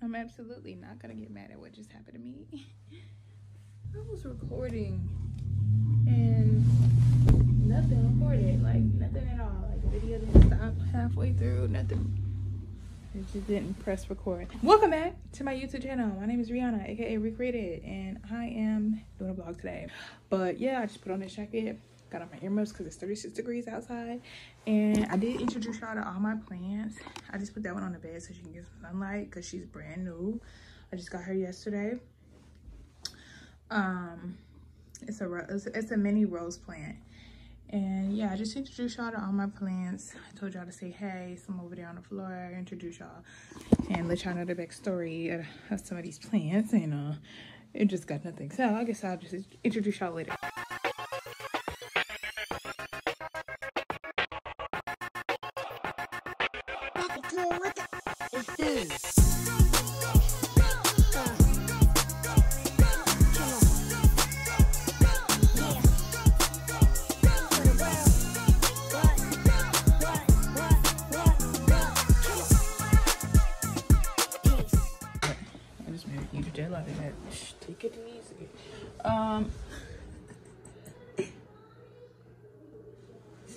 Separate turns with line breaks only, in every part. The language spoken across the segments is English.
I'm absolutely not gonna get mad at what just happened to me. I was recording and nothing recorded, like nothing at all. Like the video didn't stop halfway through, nothing. It just didn't press record. Welcome back to my YouTube channel. My name is Rheanna, aka Ree Created, and I am doing a vlog today. But yeah, I just put on this jacket, got on my earmuffs because it's 36 degrees outside. And I did introduce y'all to all my plants. I just put that one on the bed so she can get some sunlight because she's brand new. I just got her yesterday. Um, it's a it's, it's a mini rose plant and yeah, I just introduced y'all to all my plants. I told y'all to say hey, some over there on the floor, introduce y'all and let y'all know the backstory of some of these plants. And uh, it just got nothing. So I guess I'll just introduce y'all later.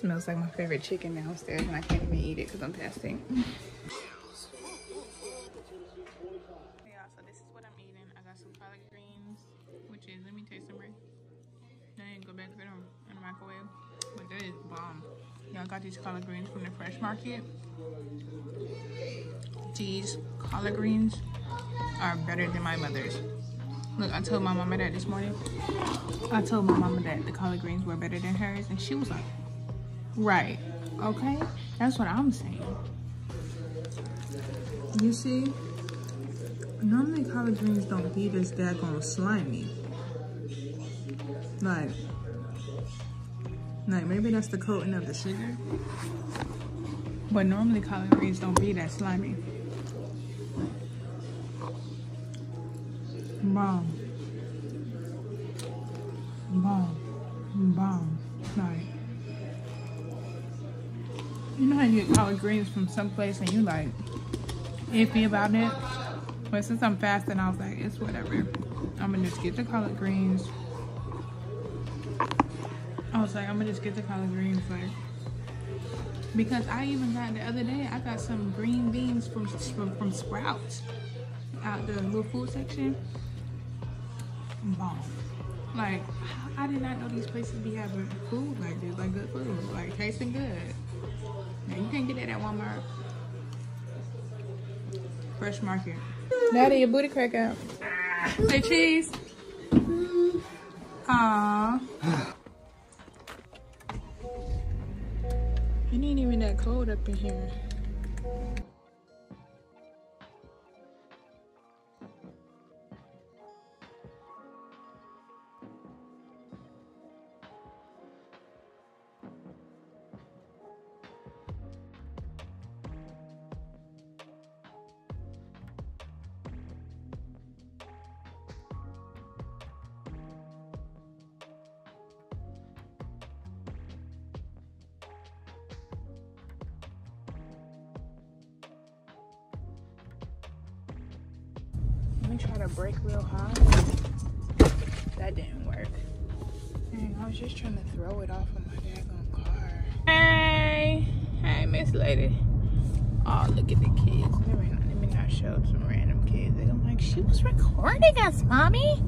Smells like my favorite chicken downstairs and I can't even eat it because I'm fasting. yeah, so this is what I'm eating. I got some collard greens, which is, let me taste them right. Then go back to them in the microwave. But that is bomb. Y'all got these collard greens from the fresh market. These collard greens are better than my mother's. Look, I told my mama that this morning. I told my mama that the collard greens were better than hers, and she was like, right, okay? That's what I'm saying. You see, normally collard greens don't be this daggone slimy. Like, like maybe that's the coating of the sugar. But normally collard greens don't be that slimy. Bomb. Bomb. Bomb. You get collard greens from someplace and you like iffy about it? But since I'm fasting, I was like, it's whatever. I'm gonna just get the collard greens. I was like, I'm gonna just get the collard greens, like, because I even got the other day, I got some green beans from from, from Sprouts out the little food section bomb. Like, I did not know these places be having food like this, like good food, like tasting good. Now you can't get that at Walmart. Fresh market. Daddy, your booty crack out. Say cheese. Aww. It ain't even that cold up in here. Try to brake real hard. That didn't work. Dang, I was just trying to throw it off of my daggone car. Hey, hey, Miss Lady. Oh, look at the kids. Let me not, let me not show some random kids. I'm like, she was recording us, mommy.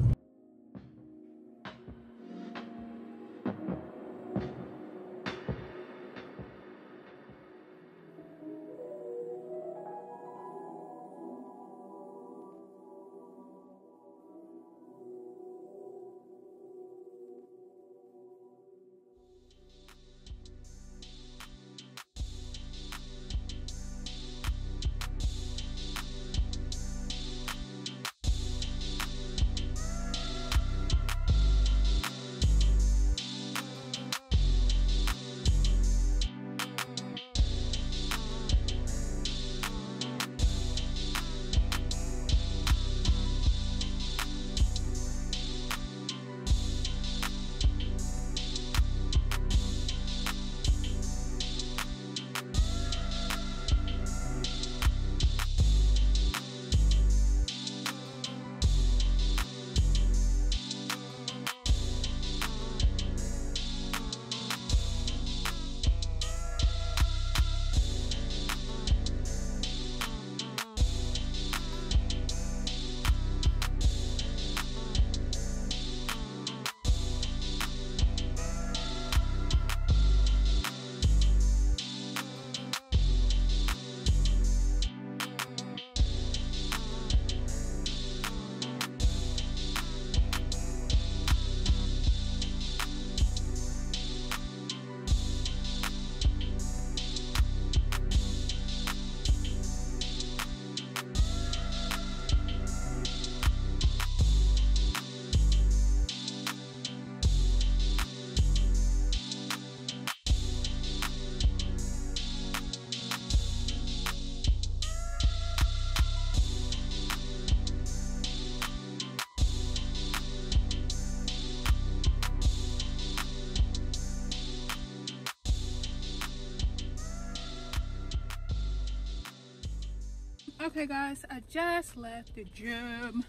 Okay guys, I just left the gym.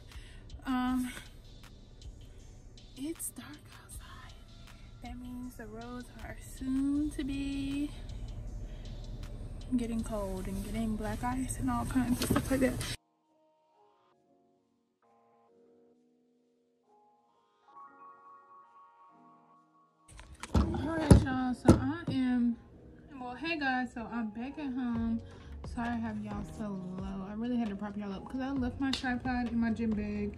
Um, it's dark outside. That means the roads are soon to be getting cold and getting black ice and all kinds of stuff like that. Alright y'all, so I am, well hey guys, so I'm back at home. Sorry I have y'all so low. I really had to prop y'all up because I left my tripod in my gym bag.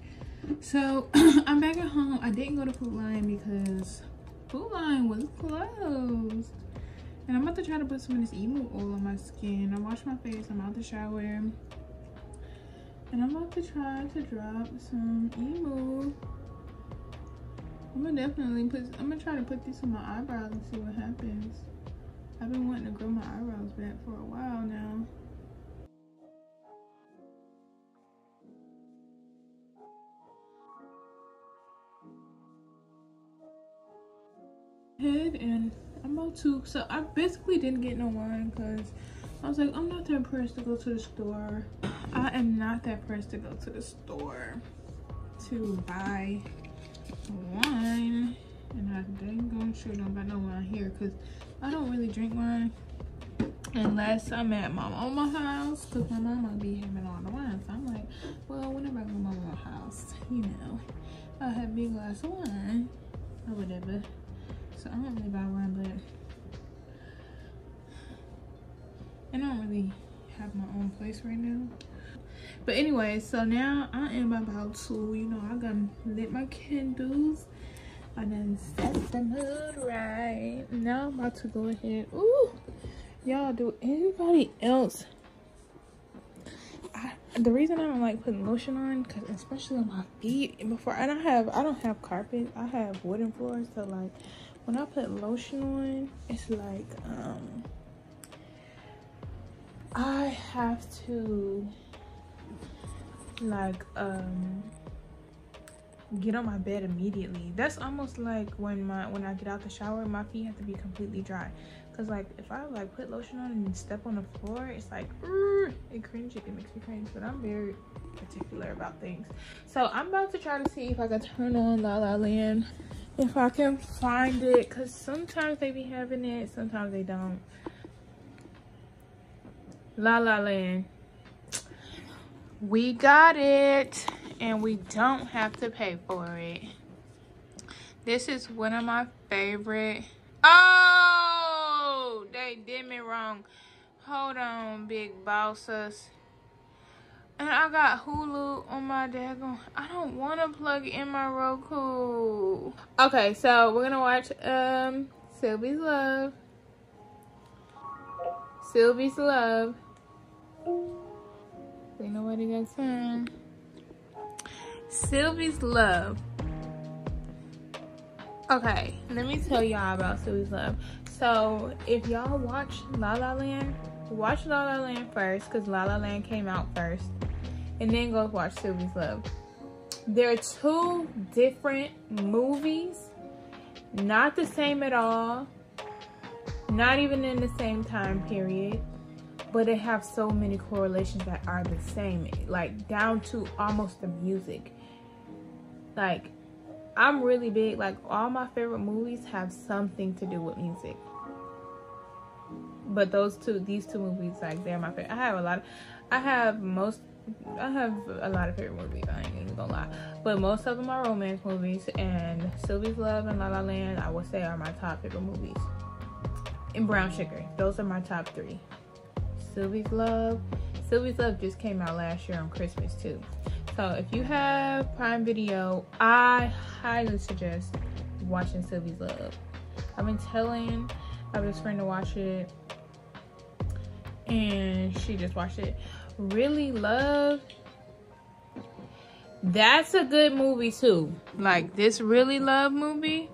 So I'm back at home. I didn't go to Food Lion because Food Lion was closed. And I'm about to try to put some of this emu oil on my skin. I washed my face. I'm out the shower. And I'm about to try to drop some emu. I'm gonna definitely put, I'm gonna try to put this on my eyebrows and see what happens. I've been wanting to grow my eyebrows back for a while now. And I'm about to, so I basically didn't get no wine because I was like, I'm not that pressed to go to the store. I am not that pressed to go to the store to buy wine. And I dang going sure don't got no wine here because I don't really drink wine unless I'm at my house because my mama be having all the wine. So I'm like, well, whenever I go to my house, you know, I'll have a big glass of wine or whatever. So I don't really buy wine, but I don't really have my own place right now. But anyway, so now I am about to, you know, I gotta lit my candles. I done set the mood right. Now I'm about to go ahead. Ooh, y'all, do anybody else? I, the reason I don't like putting lotion on, cause especially on my feet, before and I have, I don't have carpet. I have wooden floors, so like when I put lotion on, it's like um I have to like um get on my bed immediately. That's almost like when my when i get out the shower my feet have to be completely dry. Because like if i like put lotion on and step on the floor it's like it cringes, it makes me cringe but i'm very particular about things. So i'm about to try to see if i can turn on la la land if i can find it because sometimes they be having it sometimes they don't la la land we got it and we don't have to pay for it. This is one of my favorite. Oh, they did me wrong. Hold on, big bosses. And I got Hulu on my daggone. I don't want to plug in my Roku. Okay, so we're gonna watch um Sylvie's Love. Sylvie's Love. Ain't nobody got time. Sylvie's Love. Okay, let me tell y'all about Sylvie's Love. So, if y'all watch La La Land, watch La La Land first because La La Land came out first. And then go watch Sylvie's Love. There are two different movies. Not the same at all. Not even in the same time period but they have so many correlations that are the same like down to almost the music like i'm really big like all my favorite movies have something to do with music but those two these two movies like they're my favorite i have a lot of, i have most i have a lot of favorite movies i ain't even gonna lie but most of them are romance movies and sylvie's love and la la land i would say are my top favorite movies and brown sugar those are my top three Sylvie's Love. Sylvie's Love just came out last year on Christmas too. So if you have Prime Video, I highly suggest watching Sylvie's Love. I've been telling my best friend to watch it and she just watched it. Really Love that's a good movie too. Like this Really Love movie.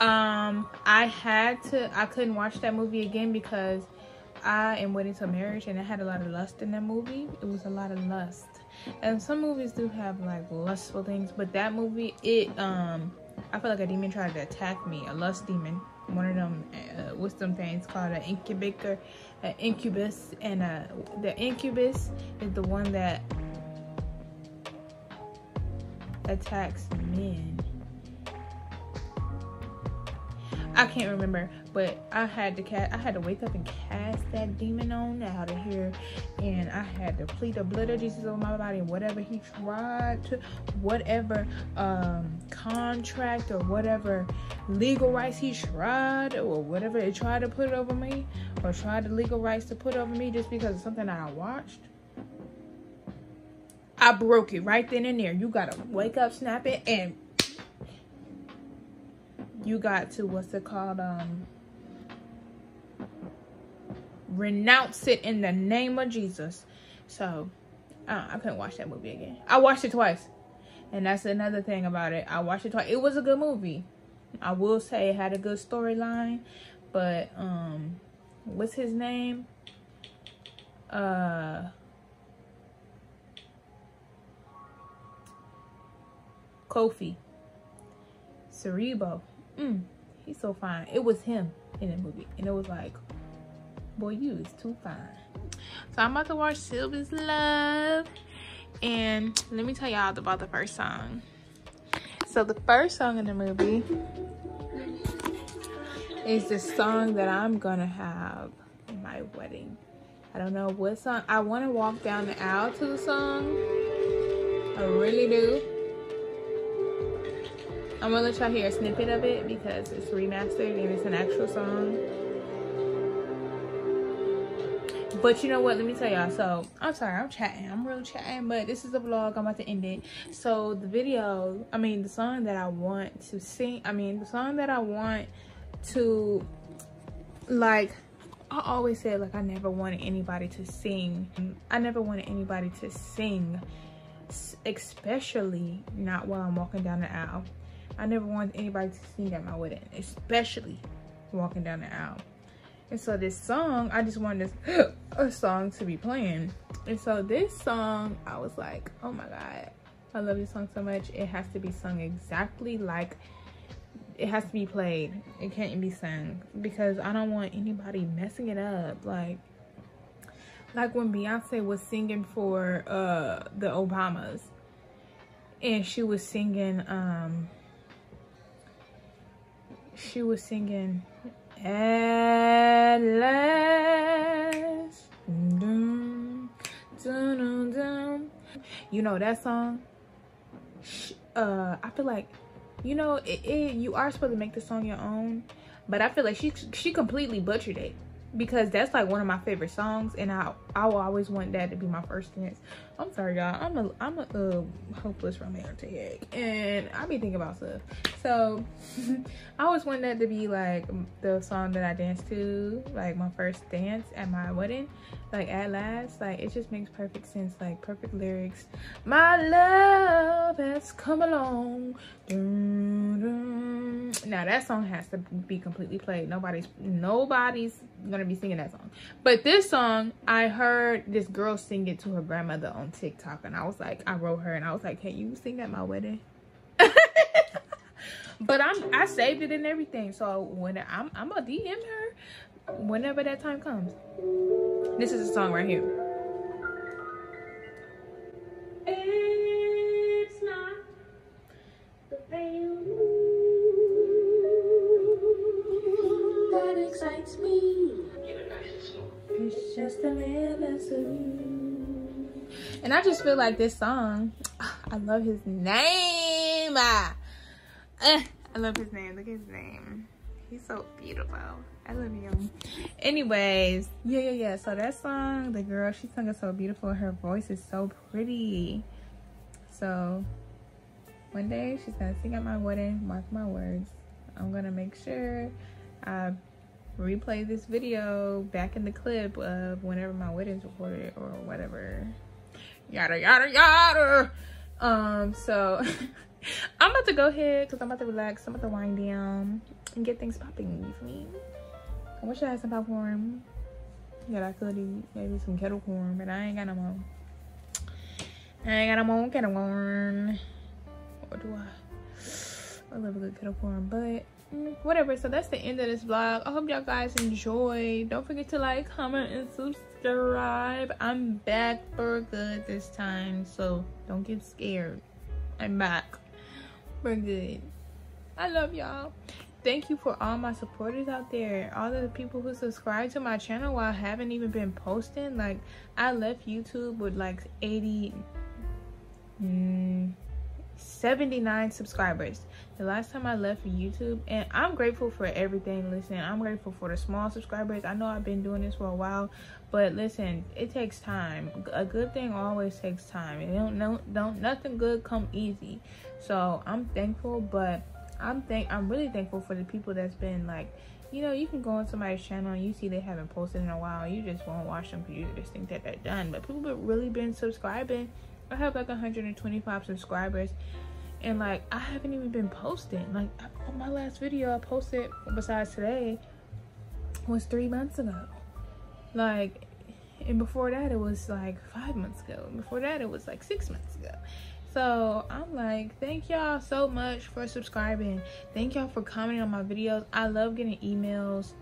Um I had to I couldn't watch that movie again because I am waiting till marriage and it had a lot of lust in that movie. It was a lot of lust. And some movies do have like lustful things, but that movie, it um I feel like a demon tried to attack me, a lust demon. One of them uh, with some things called an incubator an incubus, and a, the incubus is the one that attacks men. I can't remember, but I had to cast, I had to wake up and cast that demon on out of here, and I had to plead the blood of Jesus over my body. And whatever he tried to, whatever um, contract or whatever legal rights he tried, or whatever it tried to put over me, or tried the legal rights to put over me, just because of something I watched. I broke it right then and there. You gotta wake up, snap it, and you got to what's it called um renounce it in the name of jesus. So uh, i couldn't watch that movie again. I watched it twice. And that's another thing about it. I watched it twice. It was a good movie. I will say it had a good storyline but um what's his name? Uh kofi. Siriboe. mm, he's so fine. It was him in the movie. And it was like, boy, you is too fine. So I'm about to watch Sylvia's Love. And let me tell y'all about the first song. So the first song in the movie is the song that I'm gonna have in my wedding. I don't know what song. I want to walk down the aisle to the song. I really do. I'm gonna let y'all hear a snippet of it because it's remastered and it's an actual song. But you know what? Let me tell y'all. So I'm sorry, I'm chatting. I'm real chatting, but this is a vlog. I'm about to end it. So the video, I mean, the song that I want to sing. I mean, the song that I want to like. I always said like I never wanted anybody to sing. I never wanted anybody to sing, especially not while I'm walking down the aisle. I never wanted anybody to sing at my wedding, especially walking down the aisle. And so this song, I just wanted this a song to be playing. And so this song, I was like, oh my God, I love this song so much. It has to be sung exactly like it has to be played. It can't be sung because I don't want anybody messing it up. Like, like when Beyonce was singing for uh the Obamas and she was singing um she was singing at dun, dun, dun, you know that song? Uh i feel like you know it, it, you are supposed to make the song your own but i feel like she she completely butchered it because that's like one of my favorite songs and i i will always want that to be my first dance. I'm sorry y'all. I'm a i'm a hopeless romantic and i be thinking about stuff. So i always want that to be like the song that i dance to like my first dance at my wedding like at last. Like it just makes perfect sense like perfect lyrics. My love has come along. Dun, dun. now that song has to be completely played. Nobody's nobody's gonna be singing that song. But this song i heard this girl sing it to her grandmother on tiktok and i was like i wrote her and i was like can you sing at my wedding? But i'm i saved it and everything so when i'm i'm gonna dm her whenever that time comes. This is a song right here. And I just feel like this song, I love his name. Ah, eh, I love his name. Look at his name. He's so beautiful. I love him. Anyways, yeah, yeah, yeah. So that song, the girl, she sung it so beautiful. Her voice is so pretty. So one day she's gonna sing at my wedding. Mark my words. I'm gonna make sure I replay this video back in the clip of whenever my wedding's recorded or whatever. Yada yada yada. Um, so I'm about to go ahead because I'm about to relax. I'm about to wind down and get things popping with me. I wish I had some popcorn that I could eat. Maybe some kettle corn, but I ain't got no more. I ain't got no more kettle corn. Or do I? I love a good kettle corn, but whatever. So that's the end of this vlog. I hope y'all guys enjoy don't forget to like comment and subscribe. I'm back for good this time so don't get scared. I'm back for good. I love y'all. Thank you for all my supporters out there all the people who subscribe to my channel while i haven't even been posting. Like i left youtube with like 80 mm, 79 subscribers the last time i left youtube and i'm grateful for everything. Listen i'm grateful for the small subscribers. I know i've been doing this for a while but listen it takes time. A good thing always takes time and don't no don't nothing good come easy. So i'm thankful but i'm thank i'm really thankful for the people that's been like you know you can go on somebody's channel and you see they haven't posted in a while. You just won't watch them because you just think that they're done. But people have really been subscribing. I have like 125 subscribers and like i haven't even been posting. Like my last video i posted besides today was three months ago. Like and before that it was like five months ago. And before that it was like six months ago. So i'm like thank y'all so much for subscribing. Thank y'all for commenting on my videos. I love getting emails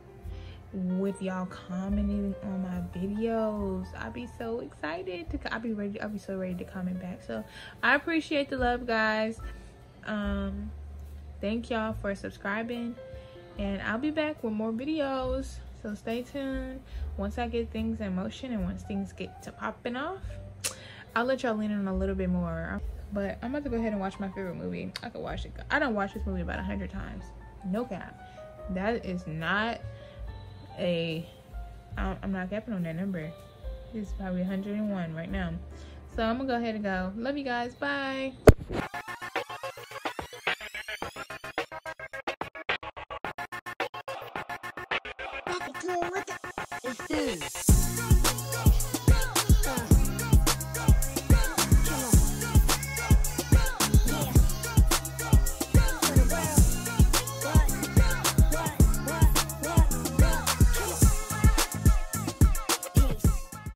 with y'all commenting on my videos. I'll be so excited to i'll be ready i'll be so ready to comment back. So i appreciate the love guys. Um thank y'all for subscribing. And i'll be back with more videos. So stay tuned. Once i get things in motion and once things get to popping off i'll let y'all lean in a little bit more. But i'm about to go ahead and watch my favorite movie. I could watch it. I don't watch this movie about a hundred times. No cap. That is not a i'm not capping on that number. It's probably 101 right now. So i'm gonna go ahead and go. Love you guys. Bye